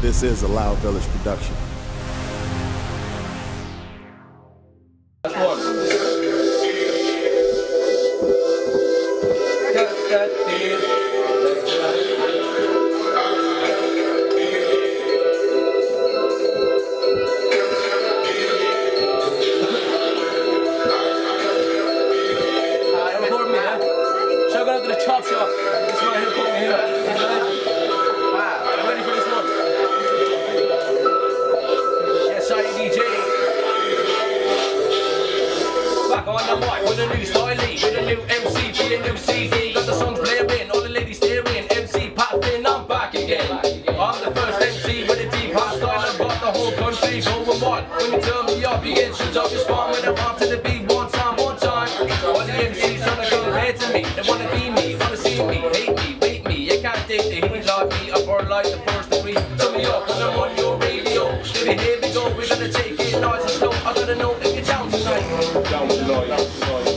This is a Loud Village production. Record with a new style, with a new MC, for a new CD. Got the songs blaring, all the ladies staring. MC popping, I'm back again. I'm the first MC with a deep hot style. I've got the whole country going wild. When you turn me up, you get shit off your spawn with a rhyme to the beat. One time, one time. All the MCs trying to compare to me. They wanna be me, wanna see me, hate me, wait me. You can't take the heat like me. I burn like the first degree. Turn me up when I'm on your radio. Baby, here we go. We're gonna take it nice and slow. I gotta know if you're down tonight. Down Coming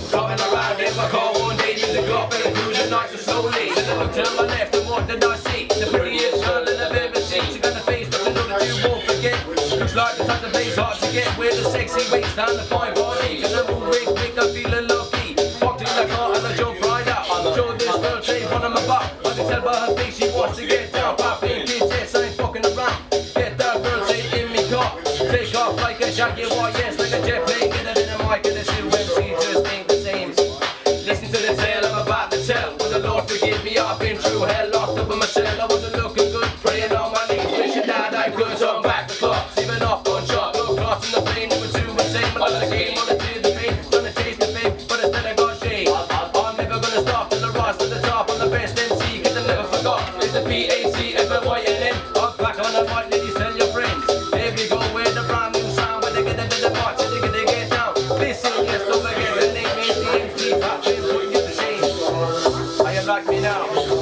to my left and what did I see? The prettiest girl that I've ever seen. She got a face that I know that you won't forget. Looks like the type of place hard to get. With a sexy waist and a fine body. And I move quick, quick, I'm feeling lucky. Walked in the car and I jumped right out. Show this girl shape what I'm. I can tell by her face she wants to get down. Popping kids, yes, I ain't fucking around. Get that girl say in me car. Take off like a jacket, why yes, in cell. I wasn't looking good, praying on my knees, wishing that I could turn back the clock. Even off gunshot, no clots in the plane, it was too insane. But I game the tears the pain, trying to chase the fame, but instead I got shame. I'm never gonna stop till I rise to the top. I'm the best MC, cause I never forgot. It's the PAC, if I'm back on the mic, ladies, tell your friends. Here we go with a brand new sound, where they get into the party, they get they get down. Listen, yes, don't forget, the name is the MC, Patrick, put you to shame. How you like me now?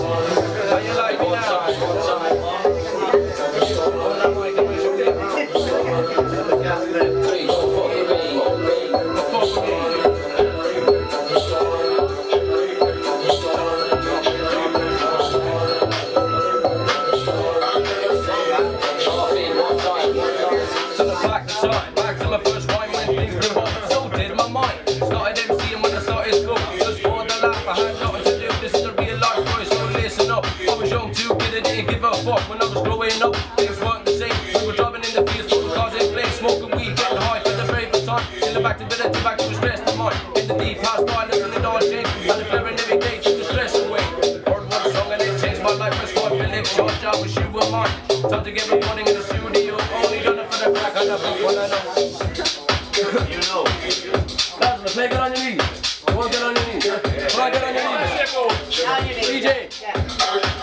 The back the to my first rhyme when things blew up. So did my mind. Started MCing when I started school. Just for the laugh, I had nothing to do. This is a real life story, so listen up. I was young too, kid, I didn't give a fuck. When I was growing up, things weren't the same. We were driving in the fields, putting cars in place, smoking weed, getting high for the brave time. In the back to bed, back to stress to mind. In the deep house, style, and it all changed. And the flaring every day took the stress away. Heard one song and it changed my life. I started Philip George, I wish you were mine. Time to get recording in the studio. You know. Let's make on your knees. Everyone get on your knees. Everyone get on your knees. DJ,